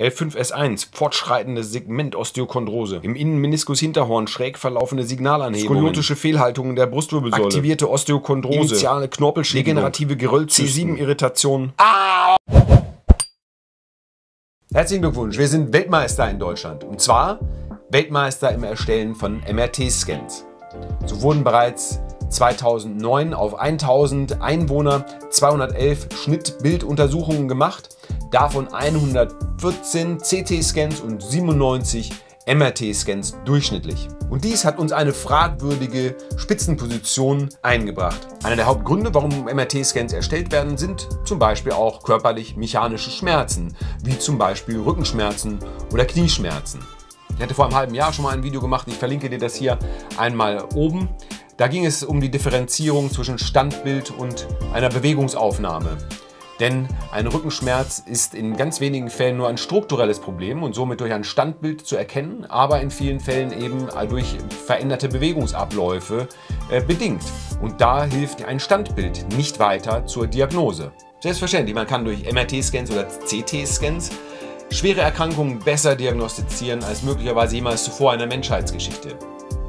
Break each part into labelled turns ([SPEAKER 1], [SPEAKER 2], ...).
[SPEAKER 1] L5S1, fortschreitendes Segment Osteochondrose. Im Innenmeniskus Hinterhorn schräg verlaufende Signalanhebungen.
[SPEAKER 2] Skoliotische Fehlhaltungen der Brustwirbelsäule.
[SPEAKER 1] Aktivierte Osteochondrose.
[SPEAKER 2] Initiale Knorpelschädigung.
[SPEAKER 1] Degenerative Geröllzysten.
[SPEAKER 2] C7-Irritation.
[SPEAKER 1] Herzlichen Glückwunsch, wir sind Weltmeister in Deutschland. Und zwar Weltmeister im Erstellen von MRT-Scans. So wurden bereits 2009 auf 1000 Einwohner 211 Schnittbilduntersuchungen gemacht, davon 114 CT-Scans und 97 MRT-Scans durchschnittlich. Und dies hat uns eine fragwürdige Spitzenposition eingebracht. Einer der Hauptgründe, warum MRT-Scans erstellt werden, sind zum Beispiel auch körperlich-mechanische Schmerzen, wie zum Beispiel Rückenschmerzen oder Knieschmerzen. Ich hatte vor einem halben Jahr schon mal ein Video gemacht, ich verlinke dir das hier einmal oben. Da ging es um die Differenzierung zwischen Standbild und einer Bewegungsaufnahme. Denn ein Rückenschmerz ist in ganz wenigen Fällen nur ein strukturelles Problem und somit durch ein Standbild zu erkennen, aber in vielen Fällen eben durch veränderte Bewegungsabläufe äh, bedingt. Und da hilft ein Standbild nicht weiter zur Diagnose. Selbstverständlich, man kann durch MRT-Scans oder CT-Scans schwere Erkrankungen besser diagnostizieren als möglicherweise jemals zuvor in der Menschheitsgeschichte.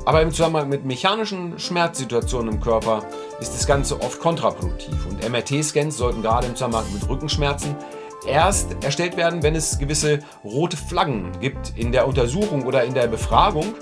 [SPEAKER 1] Aber im Zusammenhang mit mechanischen Schmerzsituationen im Körper ist das Ganze oft kontraproduktiv und MRT-Scans sollten gerade im Zusammenhang mit Rückenschmerzen erst erstellt werden, wenn es gewisse rote Flaggen gibt in der Untersuchung oder in der Befragung.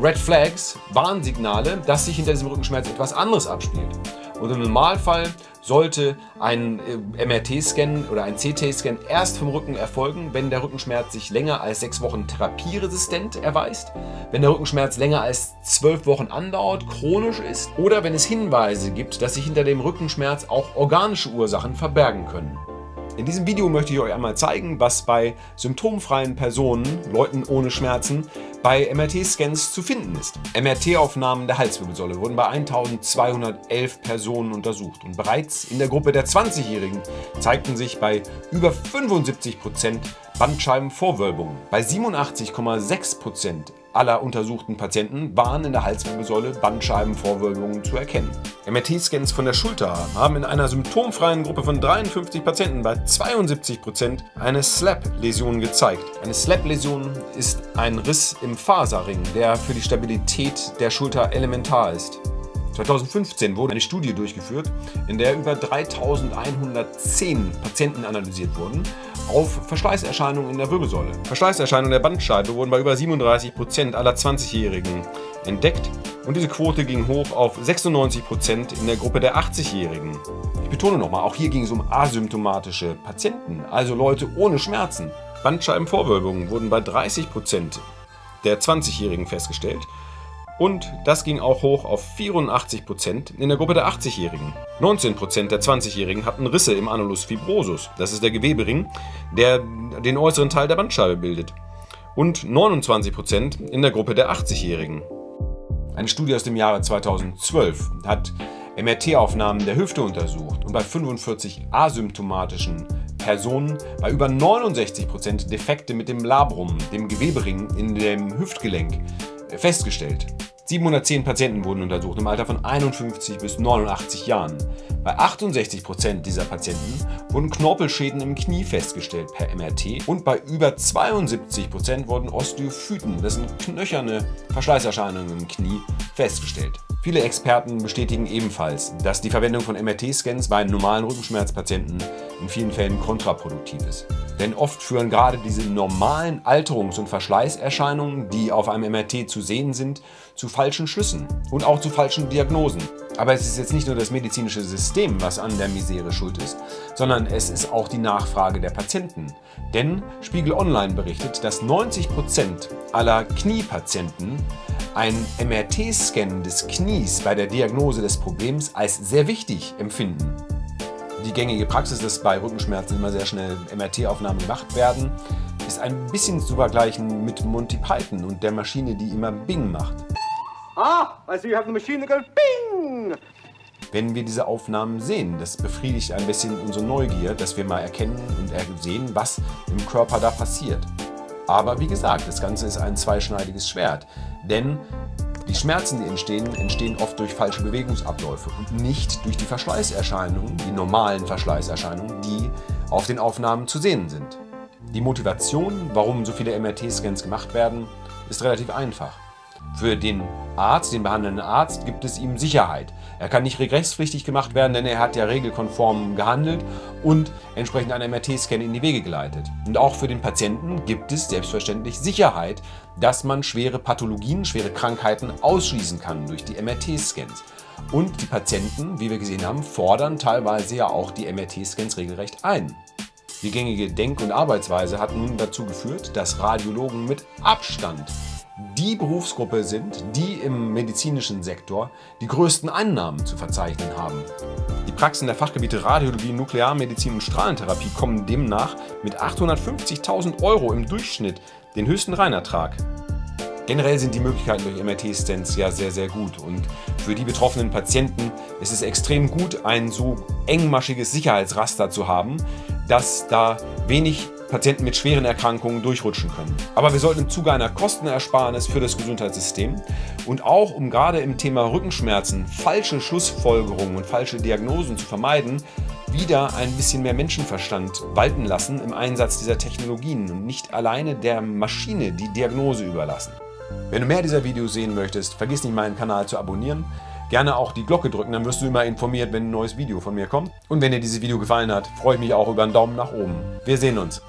[SPEAKER 1] Red Flags, Warnsignale, dass sich hinter diesem Rückenschmerz etwas anderes abspielt. Und im Normalfall sollte ein äh, MRT-Scan oder ein CT-Scan erst vom Rücken erfolgen, wenn der Rückenschmerz sich länger als sechs Wochen therapieresistent erweist, wenn der Rückenschmerz länger als zwölf Wochen andauert, chronisch ist oder wenn es Hinweise gibt, dass sich hinter dem Rückenschmerz auch organische Ursachen verbergen können. In diesem Video möchte ich euch einmal zeigen, was bei symptomfreien Personen, Leuten ohne Schmerzen, bei MRT-Scans zu finden ist. MRT-Aufnahmen der Halswirbelsäule wurden bei 1211 Personen untersucht und bereits in der Gruppe der 20-Jährigen zeigten sich bei über 75 Prozent Bandscheibenvorwölbungen. Bei 87,6 Prozent aller untersuchten Patienten waren in der Halswirbelsäule Bandscheibenvorwölbungen zu erkennen. MRT-Scans von der Schulter haben in einer symptomfreien Gruppe von 53 Patienten bei 72 Prozent eine SLAP-Läsion gezeigt. Eine SLAP-Läsion ist ein Riss im Faserring, der für die Stabilität der Schulter elementar ist. 2015 wurde eine Studie durchgeführt, in der über 3110 Patienten analysiert wurden auf Verschleißerscheinungen in der Wirbelsäule. Verschleißerscheinungen der Bandscheibe wurden bei über 37 Prozent aller 20-Jährigen entdeckt und diese Quote ging hoch auf 96 Prozent in der Gruppe der 80-Jährigen. Ich betone nochmal, auch hier ging es um asymptomatische Patienten, also Leute ohne Schmerzen. Bandscheibenvorwölbungen wurden bei 30 Prozent der 20-Jährigen festgestellt und das ging auch hoch auf 84% in der Gruppe der 80-Jährigen. 19% der 20-Jährigen hatten Risse im Annulus fibrosus, das ist der Gewebering, der den äußeren Teil der Bandscheibe bildet. Und 29% in der Gruppe der 80-Jährigen. Eine Studie aus dem Jahre 2012 hat MRT-Aufnahmen der Hüfte untersucht und bei 45 asymptomatischen Personen bei über 69% Defekte mit dem Labrum, dem Gewebering in dem Hüftgelenk, festgestellt. 710 Patienten wurden untersucht im Alter von 51 bis 89 Jahren. Bei 68 Prozent dieser Patienten wurden Knorpelschäden im Knie festgestellt per MRT und bei über 72 Prozent wurden Osteophyten, das sind knöcherne Verschleißerscheinungen im Knie, festgestellt. Viele Experten bestätigen ebenfalls, dass die Verwendung von MRT-Scans bei normalen Rückenschmerzpatienten in vielen Fällen kontraproduktiv ist. Denn oft führen gerade diese normalen Alterungs- und Verschleißerscheinungen, die auf einem MRT zu sehen sind, zu falschen Schlüssen und auch zu falschen Diagnosen. Aber es ist jetzt nicht nur das medizinische System, was an der Misere schuld ist, sondern es ist auch die Nachfrage der Patienten. Denn Spiegel Online berichtet, dass 90 Prozent aller Kniepatienten ein MRT-Scan des Knies bei der Diagnose des Problems als sehr wichtig empfinden die gängige Praxis, dass bei Rückenschmerzen immer sehr schnell MRT-Aufnahmen gemacht werden, ist ein bisschen zu vergleichen mit Monty Python und der Maschine, die immer Bing macht.
[SPEAKER 2] Ah, also you have the machine that goes Bing!
[SPEAKER 1] Wenn wir diese Aufnahmen sehen, das befriedigt ein bisschen unsere Neugier, dass wir mal erkennen und sehen, was im Körper da passiert. Aber wie gesagt, das Ganze ist ein zweischneidiges Schwert. Denn die Schmerzen, die entstehen, entstehen oft durch falsche Bewegungsabläufe und nicht durch die Verschleißerscheinungen, die normalen Verschleißerscheinungen, die auf den Aufnahmen zu sehen sind. Die Motivation, warum so viele MRT-Scans gemacht werden, ist relativ einfach. Für den Arzt, den behandelnden Arzt, gibt es ihm Sicherheit. Er kann nicht regresspflichtig gemacht werden, denn er hat ja regelkonform gehandelt und entsprechend einen MRT-Scan in die Wege geleitet. Und auch für den Patienten gibt es selbstverständlich Sicherheit, dass man schwere Pathologien, schwere Krankheiten ausschließen kann durch die MRT-Scans. Und die Patienten, wie wir gesehen haben, fordern teilweise ja auch die MRT-Scans regelrecht ein. Die gängige Denk- und Arbeitsweise hat nun dazu geführt, dass Radiologen mit Abstand die Berufsgruppe sind, die im medizinischen Sektor die größten Einnahmen zu verzeichnen haben. Die Praxen der Fachgebiete Radiologie, Nuklearmedizin und Strahlentherapie kommen demnach mit 850.000 Euro im Durchschnitt den höchsten Reinertrag. Generell sind die Möglichkeiten durch MRT-Stents ja sehr, sehr gut und für die betroffenen Patienten ist es extrem gut, ein so engmaschiges Sicherheitsraster zu haben, dass da wenig Patienten mit schweren Erkrankungen durchrutschen können. Aber wir sollten im Zuge einer Kostenersparnis für das Gesundheitssystem und auch um gerade im Thema Rückenschmerzen falsche Schlussfolgerungen und falsche Diagnosen zu vermeiden, wieder ein bisschen mehr Menschenverstand walten lassen im Einsatz dieser Technologien und nicht alleine der Maschine die Diagnose überlassen. Wenn du mehr dieser Videos sehen möchtest, vergiss nicht meinen Kanal zu abonnieren. Gerne auch die Glocke drücken, dann wirst du immer informiert, wenn ein neues Video von mir kommt. Und wenn dir dieses Video gefallen hat, freue ich mich auch über einen Daumen nach oben. Wir sehen uns.